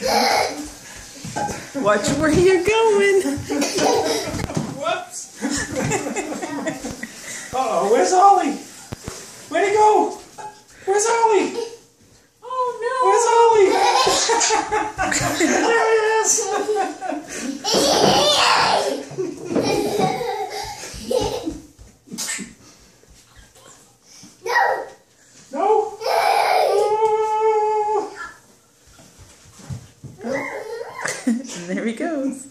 Yeah. Watch where you're going. Whoops. Uh-oh, where's Ollie? Where'd he go? Where's Ollie? Oh no. Where's Ollie? there he is. No! No? No! there he goes.